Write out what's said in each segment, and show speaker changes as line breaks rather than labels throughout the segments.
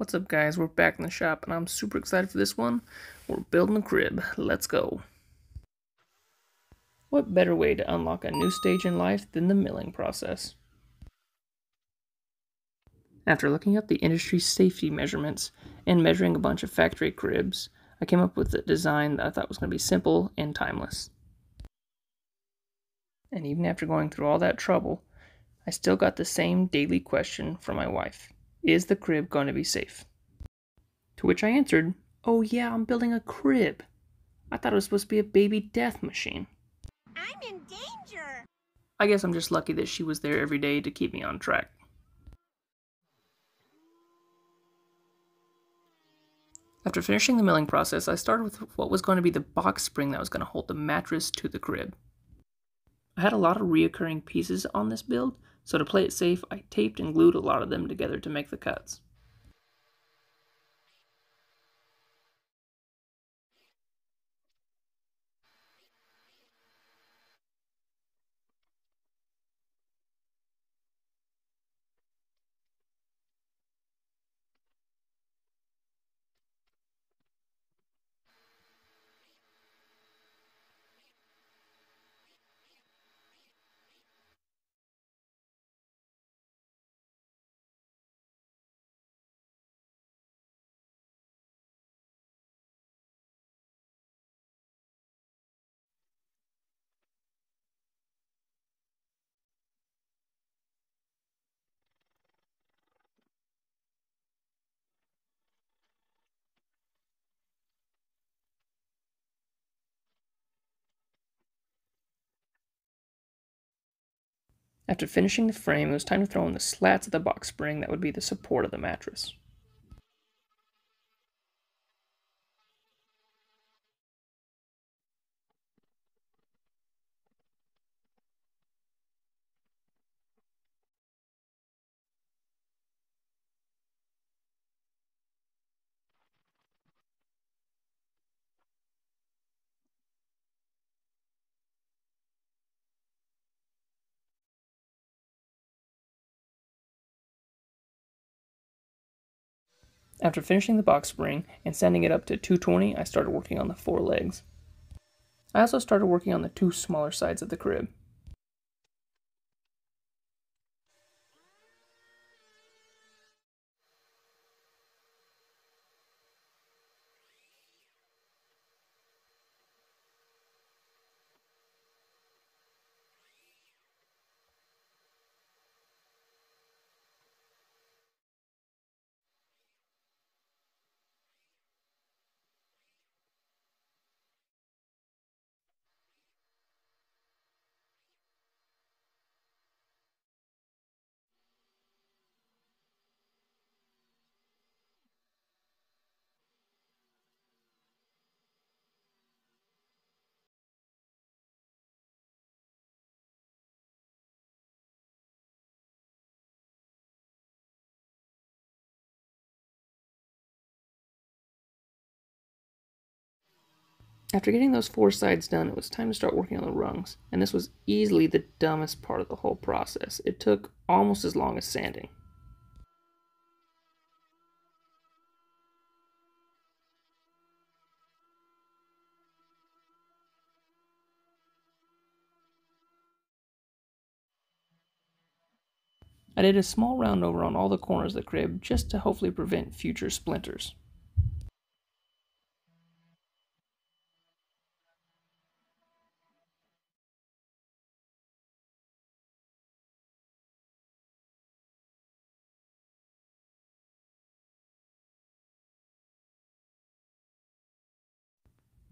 What's up guys, we're back in the shop and I'm super excited for this one. We're building a crib, let's go. What better way to unlock a new stage in life than the milling process? After looking up the industry safety measurements and measuring a bunch of factory cribs, I came up with a design that I thought was going to be simple and timeless. And even after going through all that trouble, I still got the same daily question from my wife. Is the crib going to be safe? To which I answered, Oh, yeah, I'm building a crib. I thought it was supposed to be a baby death machine.
I'm in danger.
I guess I'm just lucky that she was there every day to keep me on track. After finishing the milling process, I started with what was going to be the box spring that was going to hold the mattress to the crib. I had a lot of reoccurring pieces on this build, so to play it safe, I taped and glued a lot of them together to make the cuts. After finishing the frame, it was time to throw in the slats of the box spring that would be the support of the mattress. After finishing the box spring and sending it up to 220, I started working on the four legs. I also started working on the two smaller sides of the crib. After getting those four sides done, it was time to start working on the rungs, and this was easily the dumbest part of the whole process. It took almost as long as sanding. I did a small round over on all the corners of the crib just to hopefully prevent future splinters.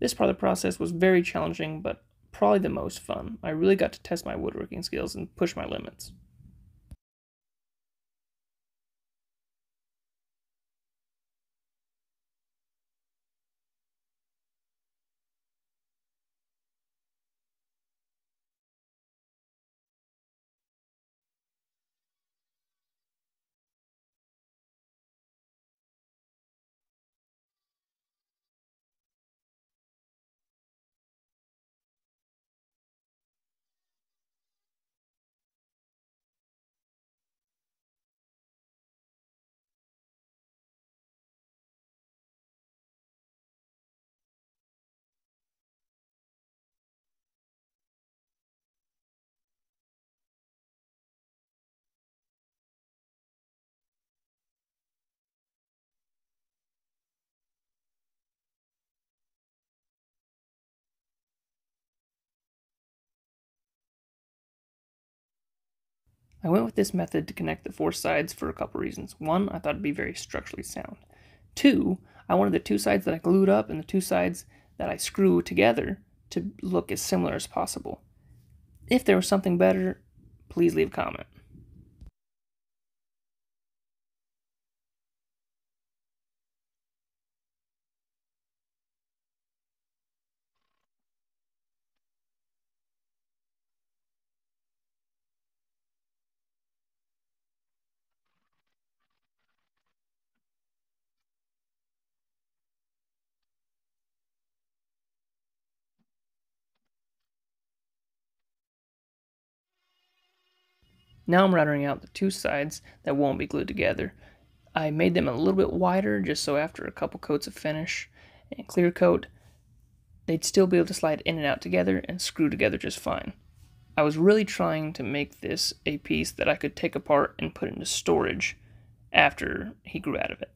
This part of the process was very challenging, but probably the most fun. I really got to test my woodworking skills and push my limits. I went with this method to connect the four sides for a couple reasons. One, I thought it'd be very structurally sound. Two, I wanted the two sides that I glued up and the two sides that I screw together to look as similar as possible. If there was something better, please leave a comment. Now I'm rounding out the two sides that won't be glued together. I made them a little bit wider just so after a couple coats of finish and clear coat, they'd still be able to slide in and out together and screw together just fine. I was really trying to make this a piece that I could take apart and put into storage after he grew out of it.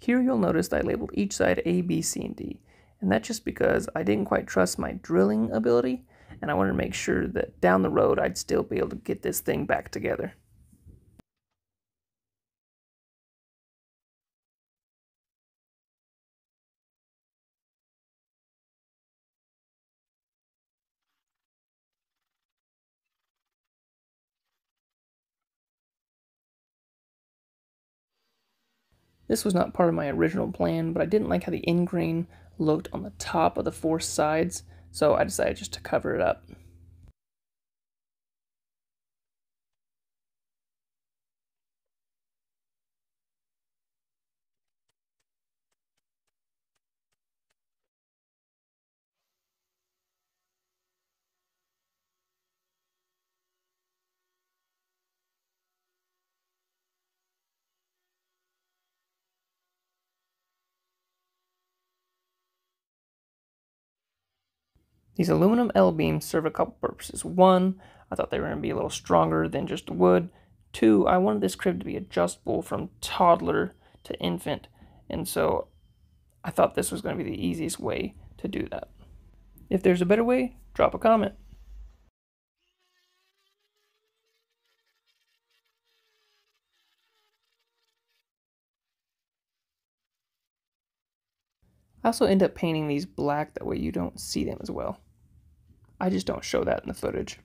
Here you'll notice that I labeled each side A, B, C, and D. And that's just because I didn't quite trust my drilling ability, and I wanted to make sure that down the road I'd still be able to get this thing back together. This was not part of my original plan, but I didn't like how the end grain looked on the top of the four sides, so I decided just to cover it up. These aluminum L-beams serve a couple purposes. One, I thought they were going to be a little stronger than just wood. Two, I wanted this crib to be adjustable from toddler to infant, and so I thought this was going to be the easiest way to do that. If there's a better way, drop a comment. I also end up painting these black, that way you don't see them as well. I just don't show that in the footage.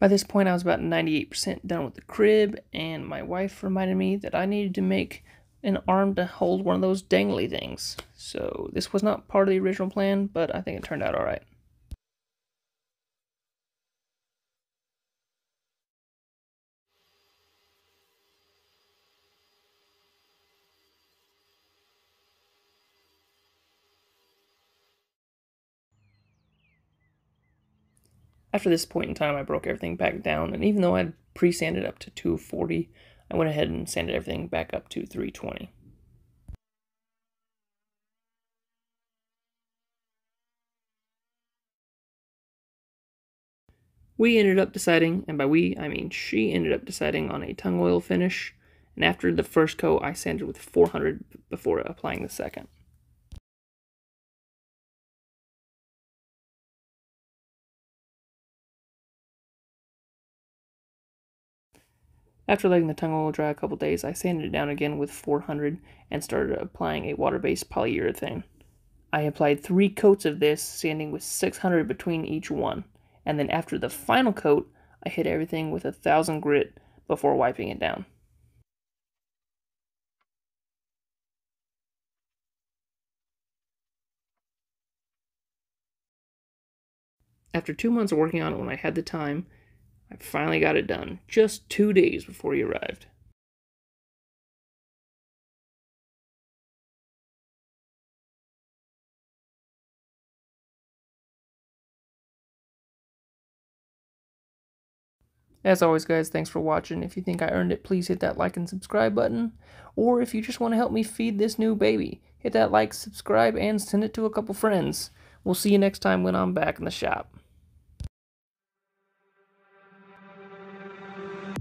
By this point, I was about 98% done with the crib, and my wife reminded me that I needed to make an arm to hold one of those dangly things. So this was not part of the original plan, but I think it turned out alright. After this point in time, I broke everything back down, and even though I'd pre-sanded up to 240, I went ahead and sanded everything back up to 320. We ended up deciding, and by we, I mean she ended up deciding on a tung oil finish, and after the first coat, I sanded with 400 before applying the second. After letting the tung oil dry a couple days, I sanded it down again with 400 and started applying a water-based polyurethane. I applied three coats of this, sanding with 600 between each one and then after the final coat, I hit everything with a thousand grit before wiping it down. After two months of working on it when I had the time, I finally got it done, just two days before he arrived. As always, guys, thanks for watching. If you think I earned it, please hit that like and subscribe button. Or if you just want to help me feed this new baby, hit that like, subscribe, and send it to a couple friends. We'll see you next time when I'm back in the shop.